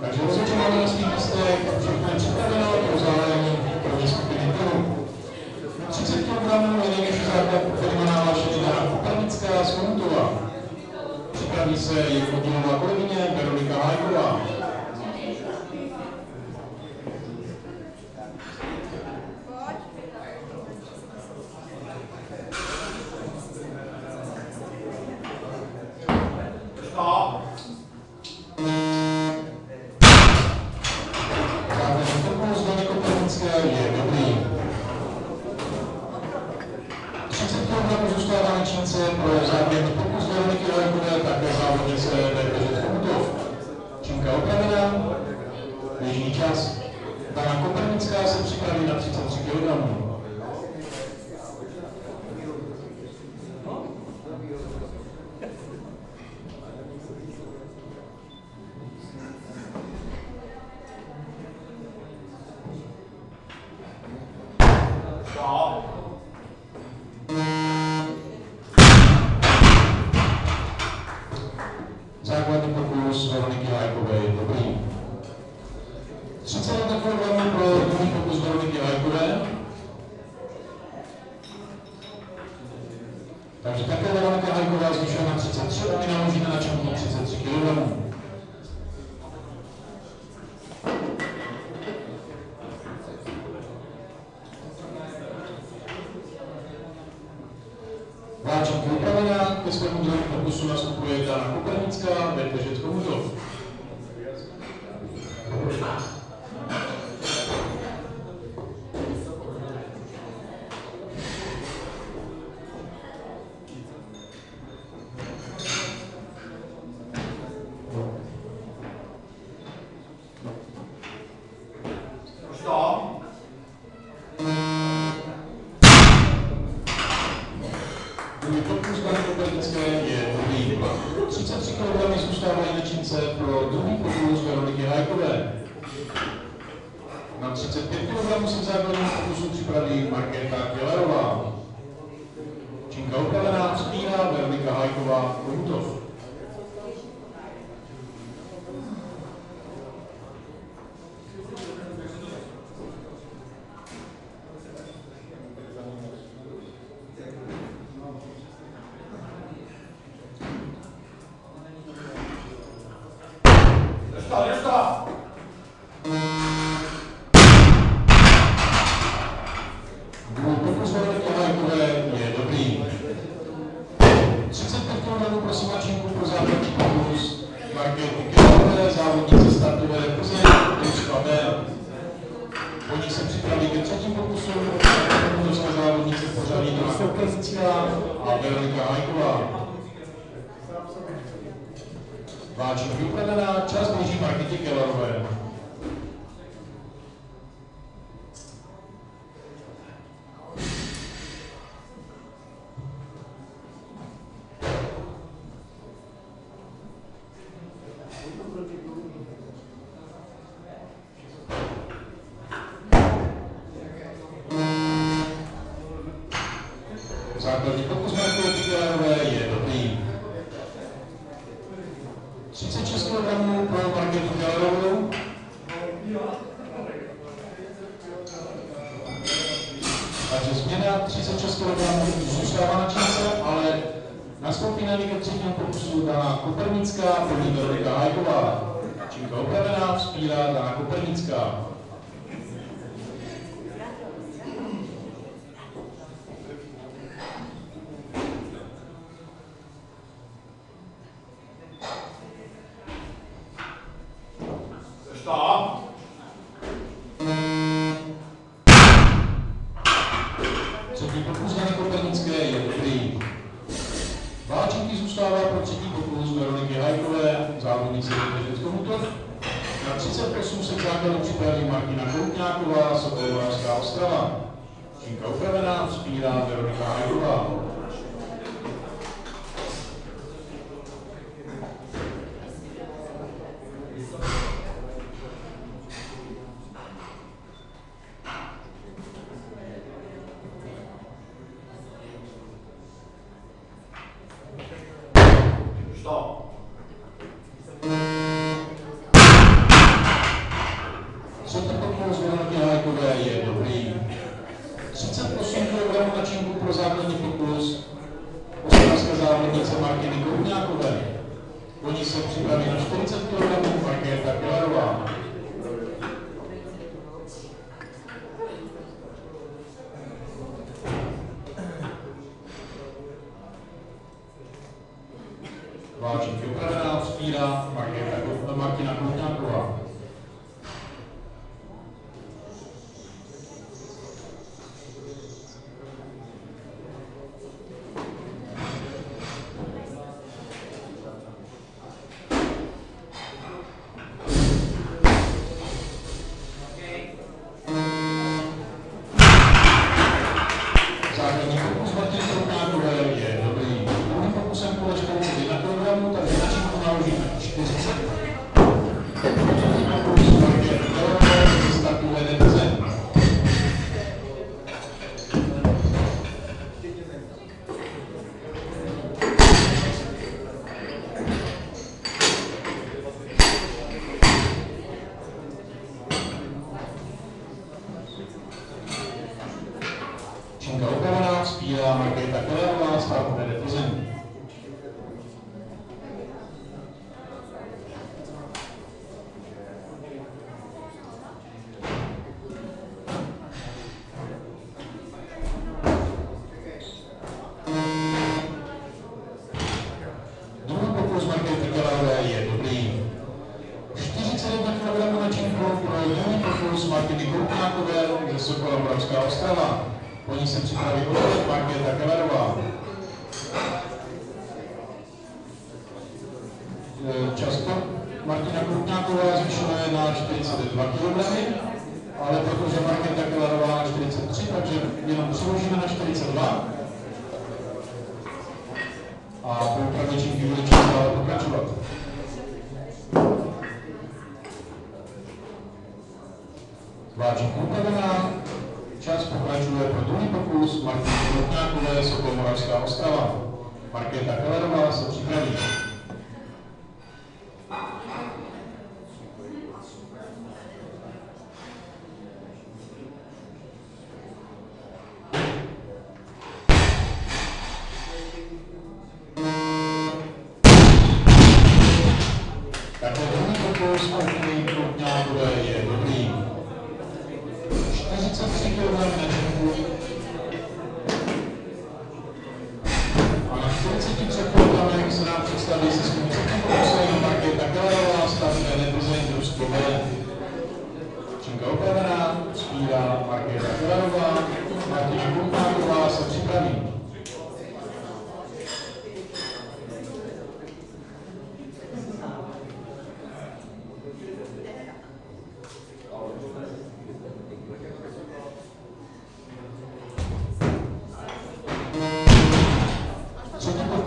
Takže rozhodčování na svých místech, všechno je připraveno pro zahájení první skupiny trhu. 30 kg je nejvyšší základ firma náhlášený na Kopernická z Komutova. Připraví se jednodinová kolegyně Veronika Hajková. Běžný čas. Dana Kopernická se připraví na 33 kg. Svému druhému pokusu nastupuje Dana Kopernická, Berbežet Komutov. Na 35 kg se v základním pokusu připraví Markéta Kellerová. Činka upravená, Veronika Hajková, Komutov. Dana Kopernická a Veronika Hajková. Váček upravená, čas běží Markétě Kellerové. Takže změna 36 kg zůstává na čísle, ale na ke třetímu pokusu Dana Kopernická, první Veronika Hajková. Čínka opravená, vzpírá Dana Kopernická. Sokolovská Ostrava. Čínka upravená, vzpírá Veronika Hajková. vážně vyokradá, odstírá, Po ní se připraví Markéta Kellerová. E, Často Martina Krupňáková zvyšuje na 42 kg, ale protože Markéta Kellerová na 43, takže jenom přiložíme na 42. A po bude čas dále pokračovat. Váček upravená, pro druhý pokus Martina Krupňákové, Sokol Moravská Ostrava. Markéta Kellerová se připraví.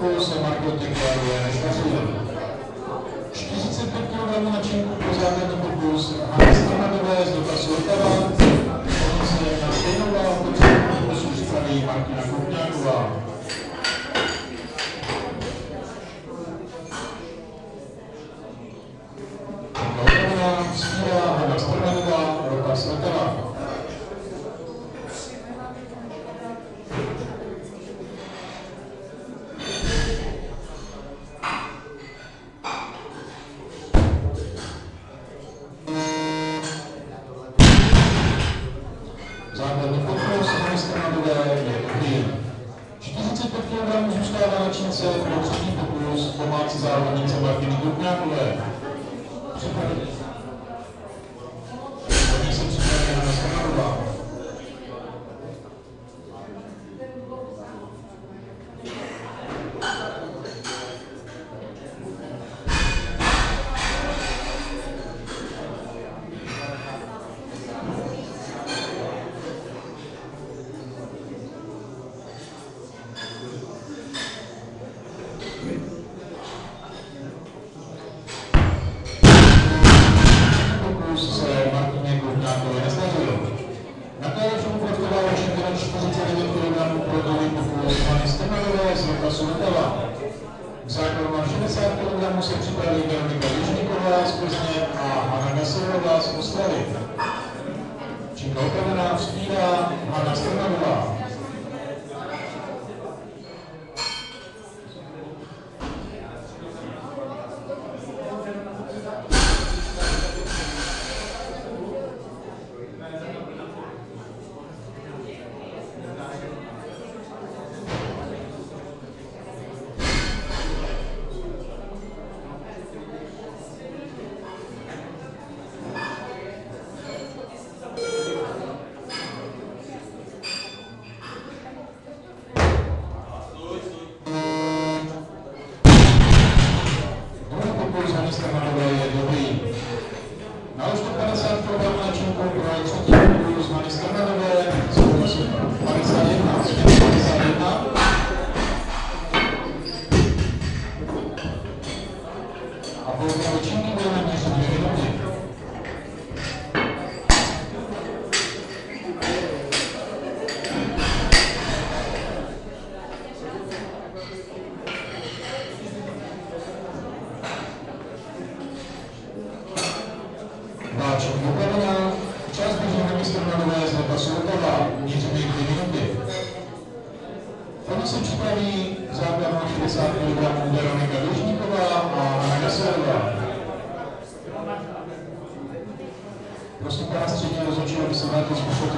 Pokus se Markétě Kellerové nezdařil. 45 kg na činku pro základní pokus Hany Stramadové z dotazu Otava. Oni se na stejnou pokusu připraví Martina Koupňáková. 45 kg zůstává na čince pro třetí pokus domácí závodnice Martiny Krupňákové. Připraví. Lukasu Letava. K základu na 60 kg se připraví Veronika Jižníková z Plzně a Hanna Gaserová z Ostravy. Činka opravená vzpírá Hanna Stemanova. 60 kg Veronika Dužníková a Hana Gaserová. Prosím pana středního rozhodčího, aby se vrátil z bufetu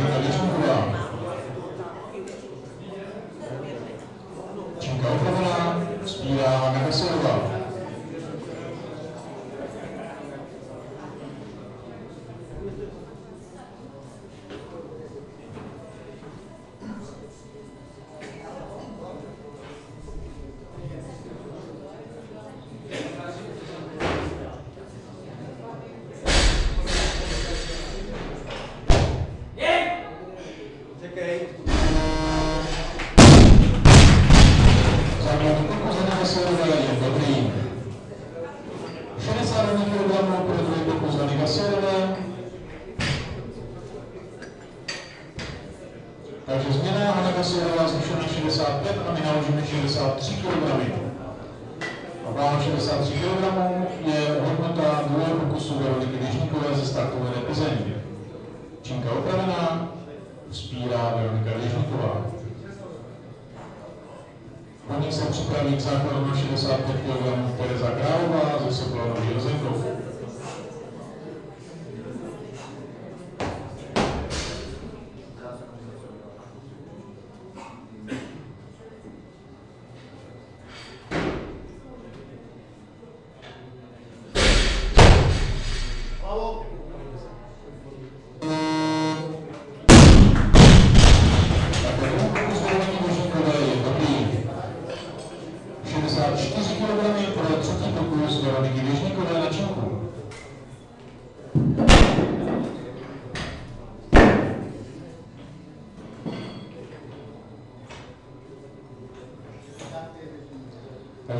Po ní se připraví k základu na 65 kg Tereza Králová ze Sokola Nový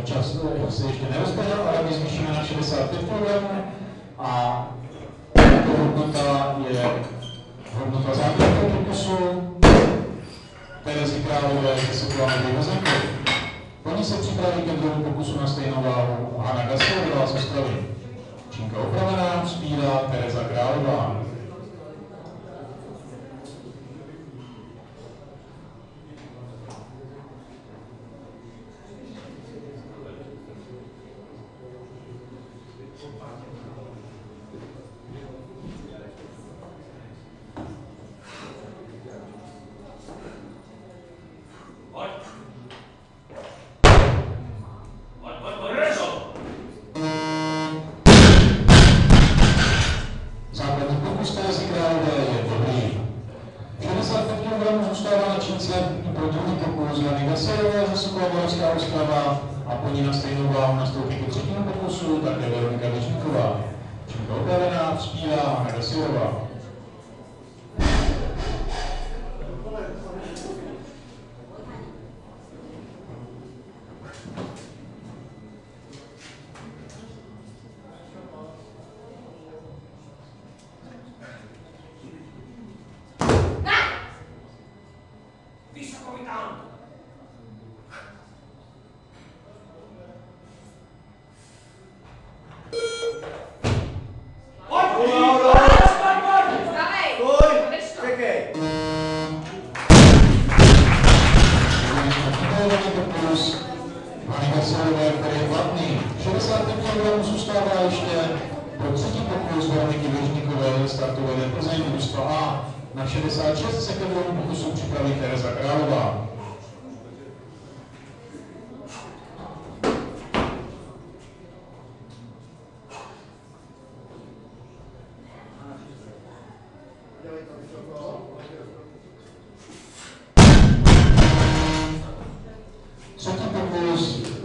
čas eh, se ještě nerozběhl, ale my zvýšíme na 65 kg a tato hodnota je hodnota základního pokusu Terezy Králové ze Sokolánový Vezenkov. Po ní se připraví ke druhému pokusu na stejnou váhu Hana Gaselová z Ostravy. Činka opravená, vzpírá Tereza Králová.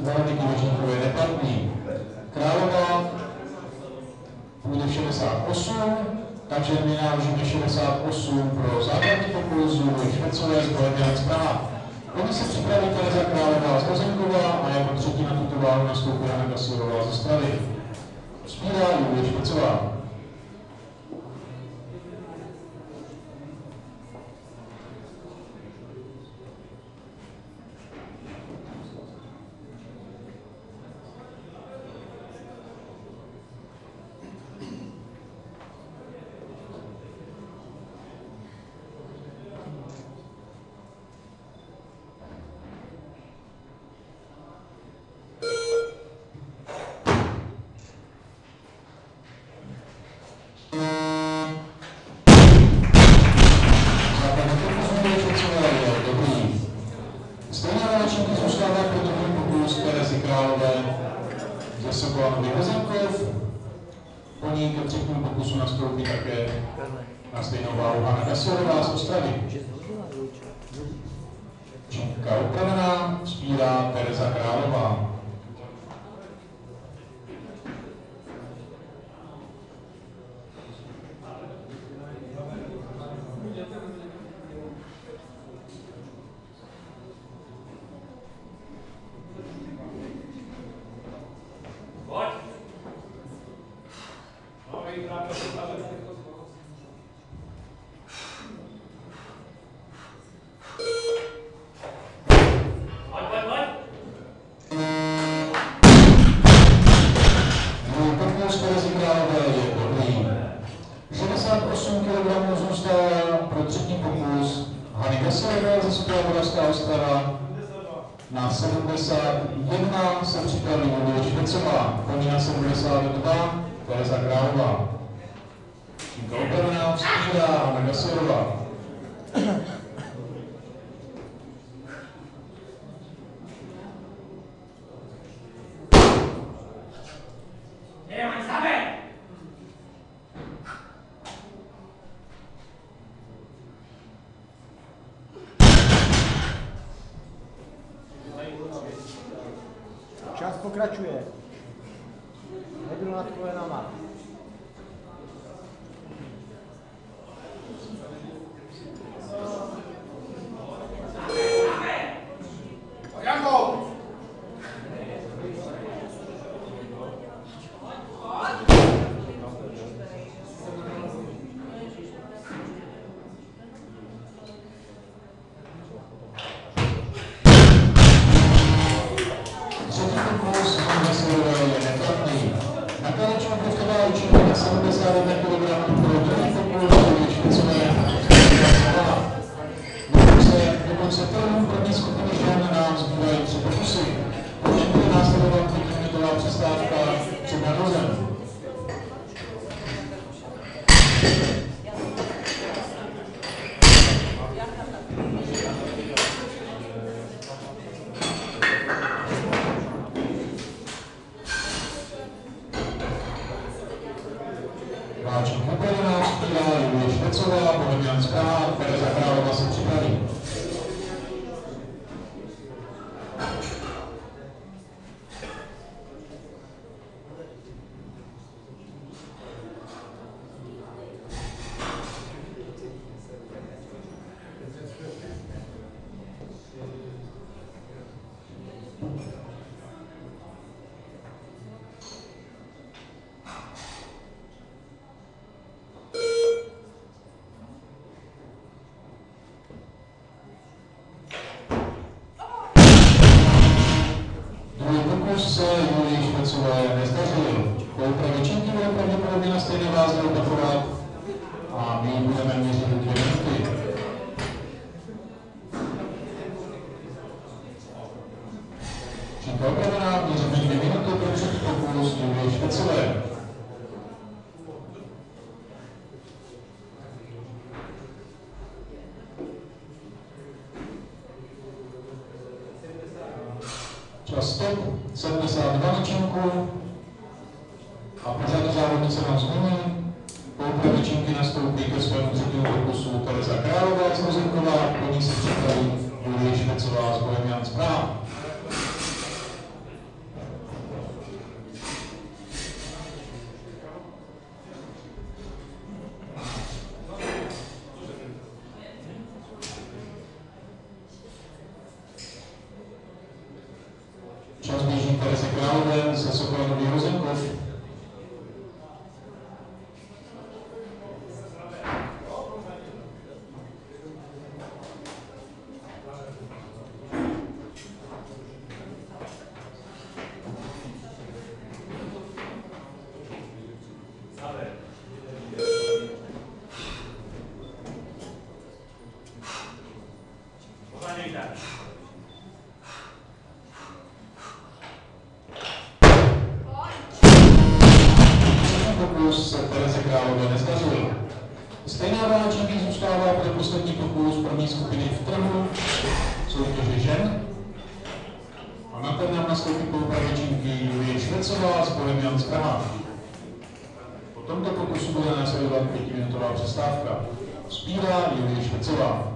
Veroniky Věžníkové je neplatný. Králová půjde v 68, takže my naložíme 68 pro základní Julie Švecové z Bohemians Praha. Oni se připraví Tereza Králová z Rozenková a jako třetí na tuto váhu nastoupí Hana Gasilová ze Stravy. Spírá Julie Švecová. kaçıyor své nezdařil. Po úpravě činky bude pravděpodobně na stejné váze opakovat a my budeme měřit dvě minuty. Činka opravená, měříme dvě minuty pro předpokus Julie Špecové. Čas stop. 72 činku a pořád závodnice vám změní. Tomto pokusu bude následovat pětiminutová přestávka. Zpívá Julie Švecová.